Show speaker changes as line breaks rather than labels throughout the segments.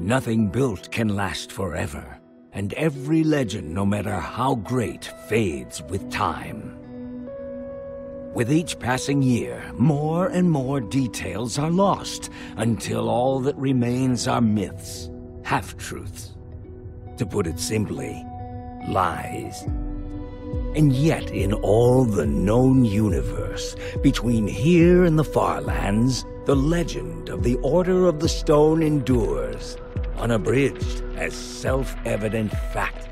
Nothing built can last forever, and every legend, no matter how great, fades with time. With each passing year, more and more details are lost, until all that remains are myths, half-truths. To put it simply, lies. And yet, in all the known universe, between here and the far lands, the legend of the Order of the Stone endures, unabridged as self-evident fact.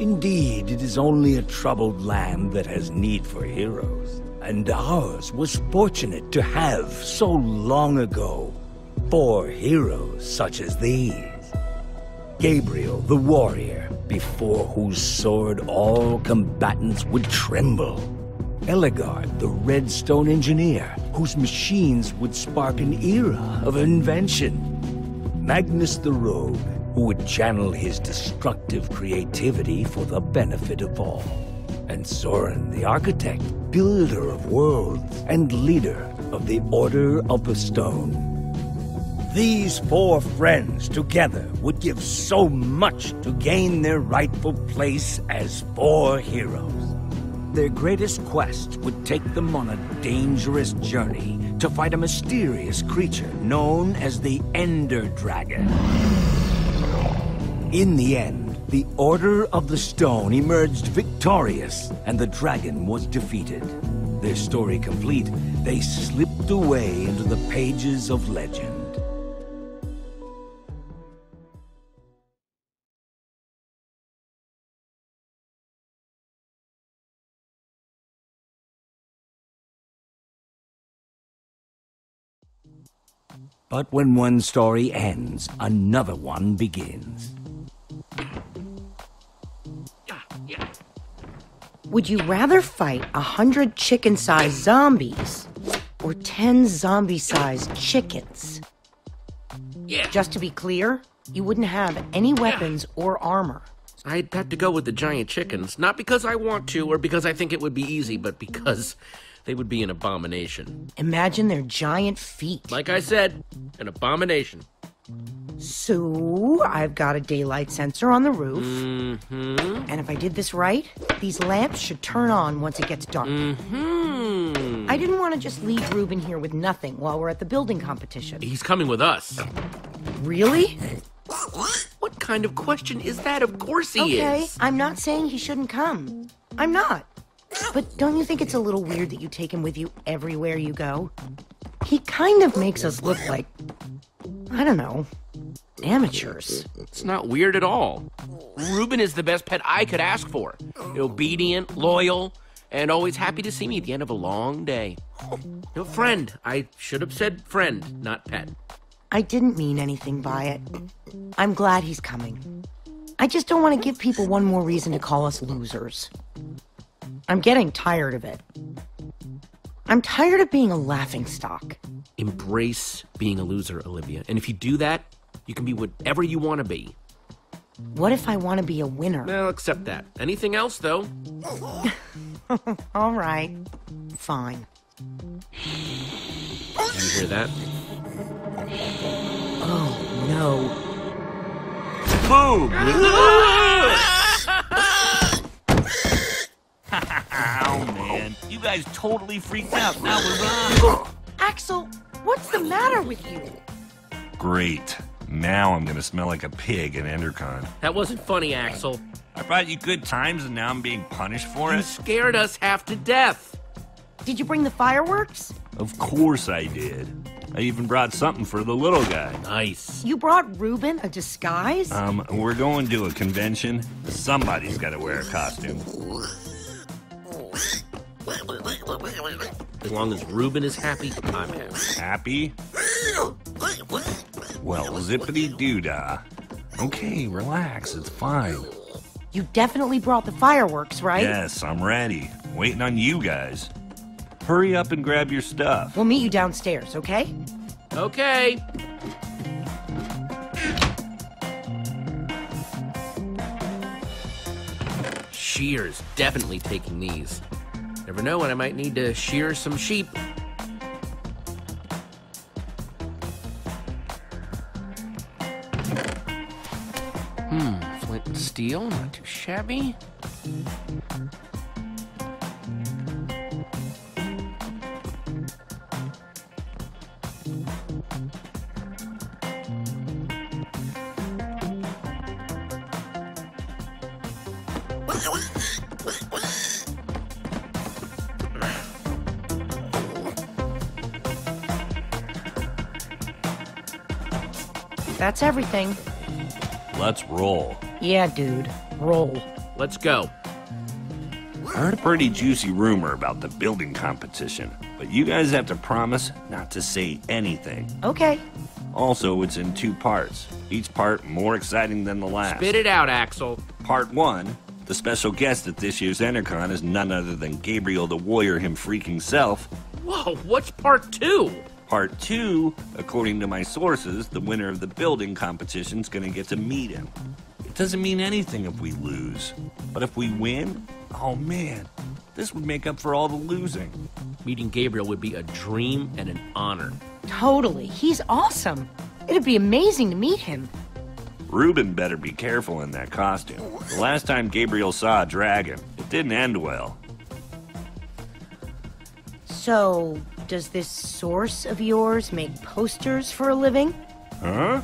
Indeed, it is only a troubled land that has need for heroes. And ours was fortunate to have, so long ago, four heroes such as these. Gabriel the warrior, before whose sword all combatants would tremble. Ellegaard the redstone engineer, whose machines would spark an era of invention. Magnus the rogue, who would channel his destructive creativity for the benefit of all. And Soren the architect, builder of worlds, and leader of the Order of the Stone. These four friends together would give so much to gain their rightful place as four heroes. Their greatest quest would take them on a dangerous journey to fight a mysterious creature known as the Ender Dragon. In the end, the Order of the Stone emerged victorious, and the dragon was defeated. Their story complete, they slipped away into the pages of legend. But when one story ends, another one begins.
Would you rather fight a hundred chicken-sized zombies or ten zombie-sized chickens?
Yeah.
Just to be clear, you wouldn't have any weapons or armor.
I'd have to go with the giant chickens, not because I want to or because I think it would be easy, but because they would be an abomination.
Imagine their giant feet.
Like I said, an abomination.
So, I've got a daylight sensor on the roof.
Mm-hmm.
And if I did this right, these lamps should turn on once it gets dark.
Mm-hmm.
I didn't want to just leave Reuben here with nothing while we're at the building competition.
He's coming with us.
Really?
What kind of question is that? Of course he
okay,
is.
I'm not saying he shouldn't come. I'm not. But don't you think it's a little weird that you take him with you everywhere you go? He kind of makes us look like, I don't know, amateurs.
It's not weird at all. Reuben is the best pet I could ask for. Obedient, loyal, and always happy to see me at the end of a long day. No friend. I should have said friend, not pet.
I didn't mean anything by it. I'm glad he's coming. I just don't want to give people one more reason to call us losers. I'm getting tired of it. I'm tired of being a laughing stock.
Embrace being a loser, Olivia. And if you do that, you can be whatever you want to be.
What if I want to be a winner?
Well, accept that. Anything else, though?
All right. Fine.
Did you hear that?
Oh, no.
Oh totally freaked out. Now we're on.
Axel, what's the matter with you?
Great. Now I'm gonna smell like a pig in Endercon.
That wasn't funny, Axel.
I brought you good times and now I'm being punished for
You
it?
scared us half to death.
Did you bring the fireworks?
Of course I did. I even brought something for the little guy.
Nice.
You brought Reuben a disguise?
Um, we're going to a convention. Somebody's gotta wear a costume.
As long as Reuben is happy, I'm happy.
Happy? Well, zippity doo dah. Okay, relax, it's fine.
you definitely brought the fireworks, right?
Yes, I'm ready. Waiting on you guys. Hurry up and grab your stuff.
We'll meet you downstairs, okay?
Okay. Shears, definitely taking these. Never know when I might need to shear some sheep. Hmm, flint and steel, not too shabby.
That's everything.
Let's roll.
Yeah, dude. Roll.
Let's go.
I heard a pretty juicy rumor about the building competition, but you guys have to promise not to say anything.
Okay.
Also, it's in two parts, each part more exciting than the last.
Spit it out, Axel.
Part one the special guest at this year's EnderCon is none other than Gabriel the Warrior him freaking self.
Whoa, what's part two?
Part two, according to my sources, the winner of the building competition is gonna get to meet him. It doesn't mean anything if we lose. But if we win, oh man, this would make up for all the losing.
Meeting Gabriel would be a dream and an honor.
Totally. He's awesome. It'd be amazing to meet him.
Reuben better be careful in that costume. The last time Gabriel saw a dragon, it didn't end well.
So, does this source of yours make posters for a living?
Huh?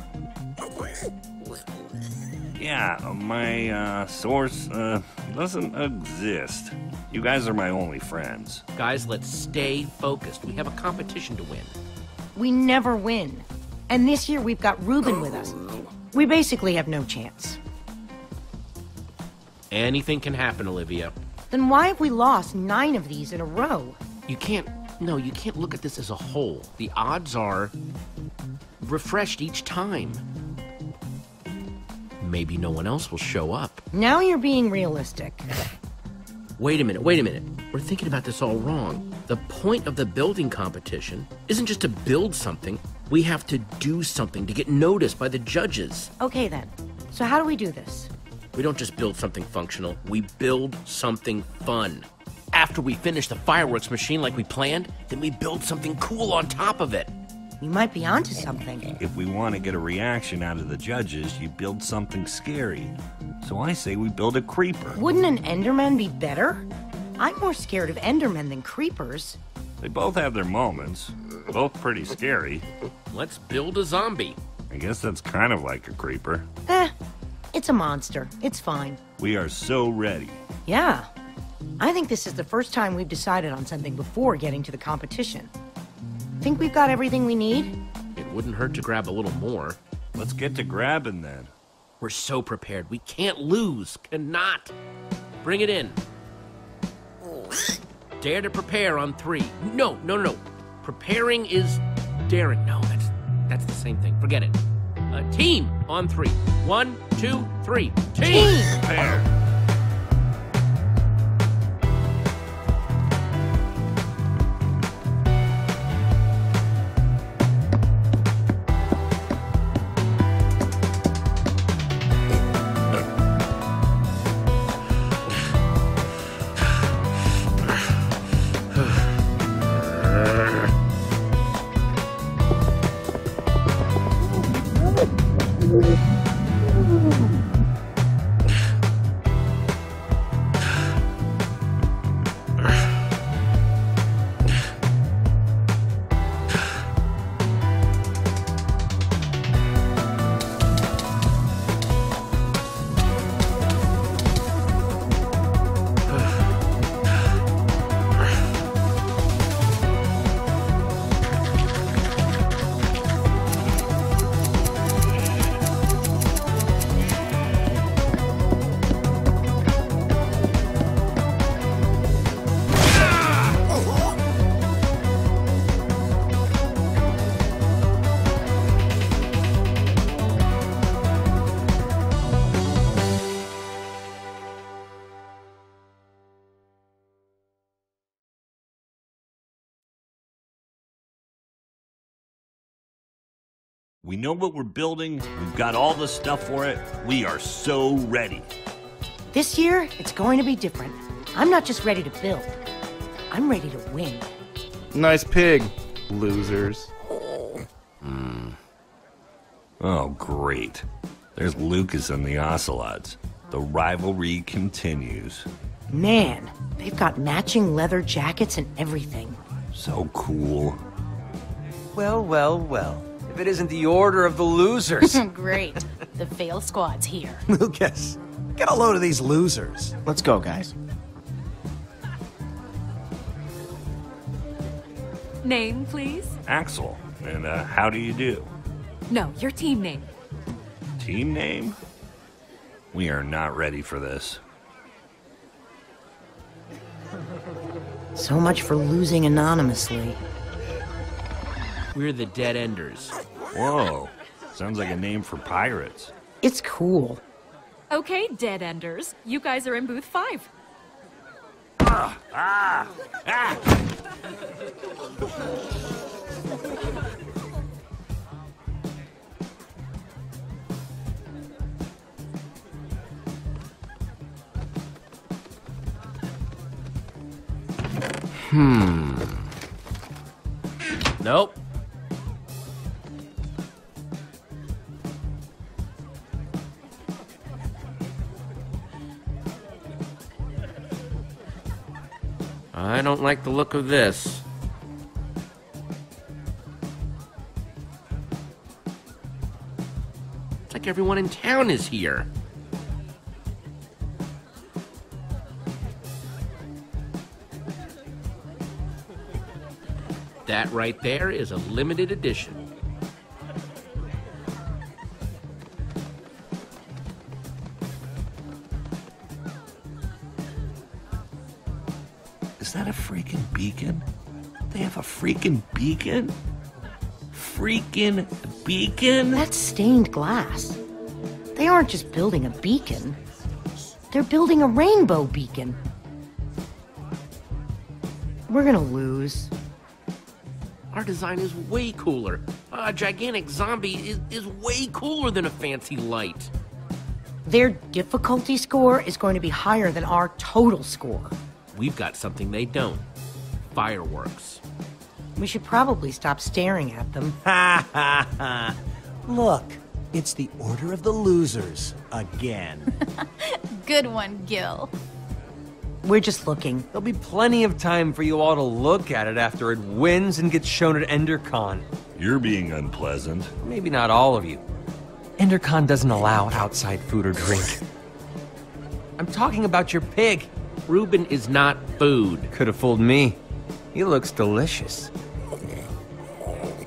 Yeah, my uh, source uh, doesn't exist. You guys are my only friends.
Guys, let's stay focused. We have a competition to win.
We never win. And this year we've got Reuben with us. We basically have no chance.
Anything can happen, Olivia.
Then why have we lost nine of these in a row?
You can't. No, you can't look at this as a whole. The odds are refreshed each time. Maybe no one else will show up.
Now you're being realistic.
Wait a minute, wait a minute. We're thinking about this all wrong. The point of the building competition isn't just to build something, we have to do something to get noticed by the judges.
Okay then. So how do we do this?
We don't just build something functional, we build something fun. After we finish the fireworks machine like we planned, then we build something cool on top of it.
You might be onto something.
If we want to get a reaction out of the judges, you build something scary. So I say we build a creeper.
Wouldn't an Enderman be better? I'm more scared of Endermen than creepers.
They both have their moments, both pretty scary.
Let's build a zombie.
I guess that's kind of like a creeper.
Eh, it's a monster. It's fine.
We are so ready.
Yeah. I think this is the first time we've decided on something before getting to the competition. Think we've got everything we need?
It wouldn't hurt to grab a little more.
Let's get to grabbing then.
We're so prepared. We can't lose. Cannot. Bring it in. Dare to prepare on three. No, no, no. Preparing is daring. No, that's that's the same thing. Forget it. A team on three. One, two, three. Team.
Prepare. Ooh. We know what we're building. We've got all the stuff for it. We are so ready.
This year, it's going to be different. I'm not just ready to build. I'm ready to win.
Nice pig, losers. Hmm.
Oh, great. There's Lucas and the Ocelots. The rivalry continues.
Man, they've got matching leather jackets and everything.
So cool.
Well, well, well. If it isn't the order of the losers.
Great. The fail squad's here.
Lucas, get a load of these losers.
Let's go, guys.
Name, please?
Axel, and uh, how do you do?
No, your team name.
Team name? We are not ready for this.
So much for losing anonymously.
We're the Dead Enders.
Whoa, sounds like a name for pirates.
It's cool.
Okay, Dead Enders. You guys are in booth five. Hmm.
Nope. I don't like the look of this. It's like everyone in town is here. That right there is a limited edition.
Freaking beacon? They have a freaking beacon? Freaking beacon?
That's stained glass. They aren't just building a beacon. They're building a rainbow beacon. We're gonna lose.
Our design is way cooler. A gigantic zombie is, is way cooler than a fancy light.
Their difficulty score is going to be higher than our total score.
We've got something they don't fireworks.
We should probably stop staring at them.
Ha ha ha. Look, it's the order of the losers again.
Good one, Gill.
We're just looking.
There'll be plenty of time for you all to look at it after it wins and gets shown at EnderCon.
You're being unpleasant.
Maybe not all of you. EnderCon doesn't allow outside food or drink. I'm talking about your pig.
Reuben is not food.
Could have fooled me. He looks delicious.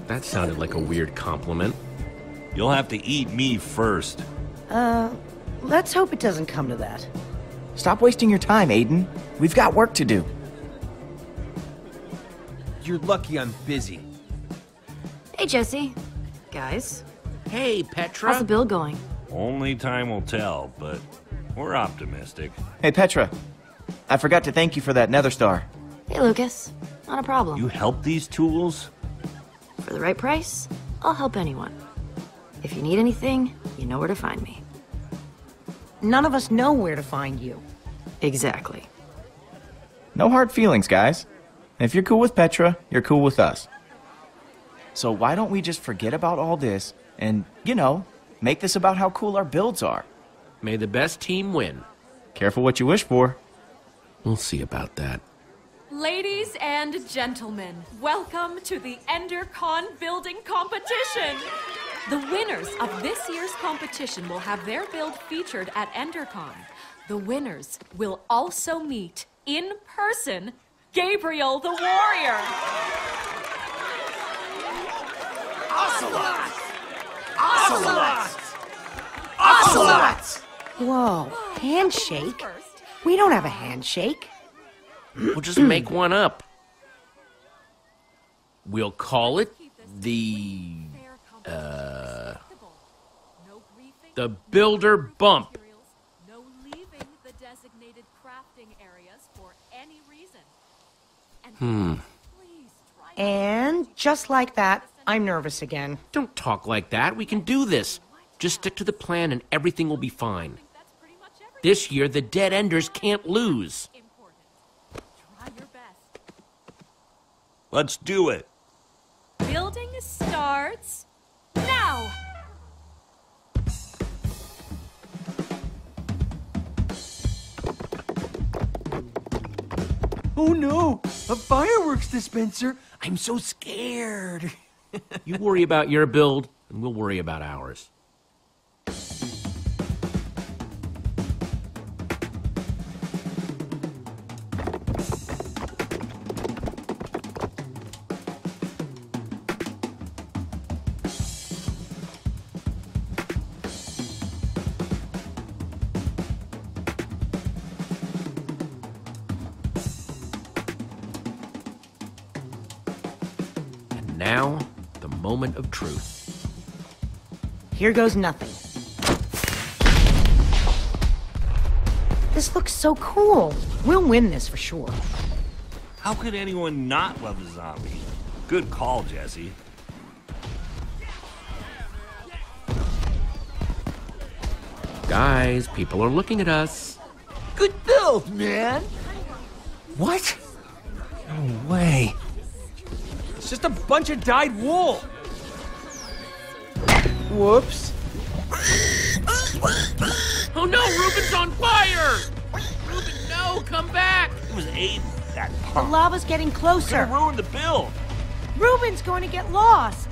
That sounded like a weird compliment.
You'll have to eat me first.
Uh, let's hope it doesn't come to that.
Stop wasting your time, Aiden. We've got work to do.
You're lucky I'm busy.
Hey, Jesse. Guys,
Hey, Petra.
how's the bill going?
Only time will tell, but we're optimistic.
Hey, Petra. I forgot to thank you for that Nether Star.
Hey, Lucas. Not a problem.
You help these tools?
For the right price, I'll help anyone. If you need anything, you know where to find me.
None of us know where to find you.
Exactly.
No hard feelings, guys. If you're cool with Petra, you're cool with us. So why don't we just forget about all this and, you know, make this about how cool our builds are?
May the best team win.
Careful what you wish for.
We'll see about that.
Ladies and gentlemen, welcome to the EnderCon building competition. The winners of this year's competition will have their build featured at EnderCon. The winners will also meet in person Gabriel the Warrior. Ocelot! Ocelot! Ocelot!
Whoa, handshake? We don't have a handshake.
We'll just make one up. We'll call it the uh the Builder Bump.
No leaving the designated crafting areas for any reason.
Hmm.
And just like that, I'm nervous again.
Don't talk like that. We can do this. Just stick to the plan and everything will be fine. This year, the dead enders can't lose.
Let's do it.
Building starts now.
Oh no, a fireworks dispenser. I'm so scared.
you worry about your build, and we'll worry about ours. Now, the moment of truth.
Here goes nothing. This looks so cool. We'll win this for sure.
How could anyone not love a zombie? Good call, Jesse.
Guys, people are looking at us.
Good build, man. What? No way. It's just a bunch of dyed wool. Whoops.
Oh no, Reuben's on fire! Reuben, no, come back!
It was Aiden, that
The lava's getting closer.
Gonna ruin the build.
Reuben's going to get lost.